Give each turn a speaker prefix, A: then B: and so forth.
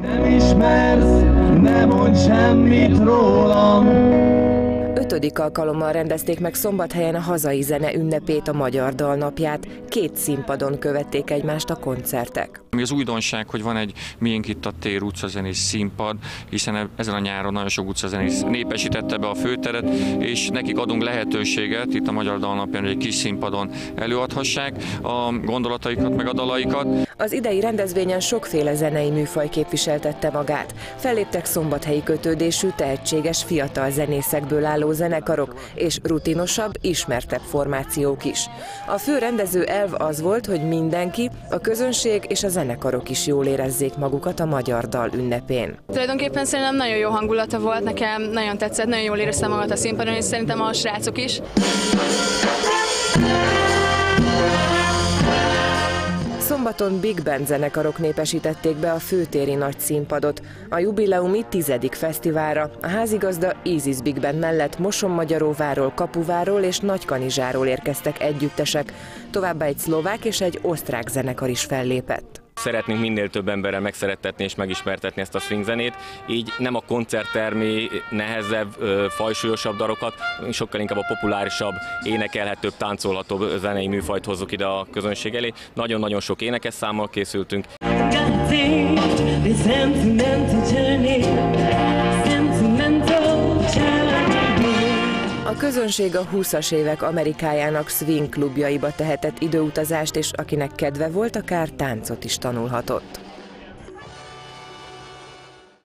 A: Nem ismersz, ne mondj semmit rólam.
B: Ötödik alkalommal rendezték meg szombathelyen a hazai zene ünnepét, a Magyar Dalnapját. Két színpadon követték egymást a koncertek.
C: Ami az újdonság, hogy van egy Miénk itt a tér utcazenés színpad, hiszen e- ezen a nyáron nagyon sok utcazenész népesítette be a főteret, és nekik adunk lehetőséget itt a Magyar Dalnapján, hogy egy kis színpadon előadhassák a gondolataikat, meg a dalaikat.
B: Az idei rendezvényen sokféle zenei műfaj képviseltette magát. Felléptek szombathelyi kötődésű, tehetséges fiatal zenészekből álló zenekarok és rutinosabb, ismertebb formációk is. A fő rendező elv az volt, hogy mindenki, a közönség és a zenekarok is jól érezzék magukat a magyar dal ünnepén.
D: Tulajdonképpen szerintem nagyon jó hangulata volt, nekem nagyon tetszett, nagyon jól éreztem magam a színpadon, és szerintem a srácok is.
B: Szombaton Big Band zenekarok népesítették be a főtéri nagy színpadot. A jubileumi tizedik fesztiválra a házigazda Isis Big Band mellett Mosonmagyaróváról, Kapuváról és Nagykanizsáról érkeztek együttesek. Továbbá egy szlovák és egy osztrák zenekar is fellépett.
E: Szeretnénk minél több emberrel megszerettetni és megismertetni ezt a swing zenét, így nem a koncerttermi nehezebb, fajsúlyosabb darokat, sokkal inkább a populárisabb, énekelhetőbb, táncolhatóbb zenei műfajt hozzuk ide a közönség elé. Nagyon-nagyon sok énekes számmal készültünk.
F: Got
B: közönség a 20-as évek Amerikájának swing klubjaiba tehetett időutazást, és akinek kedve volt, akár táncot is tanulhatott.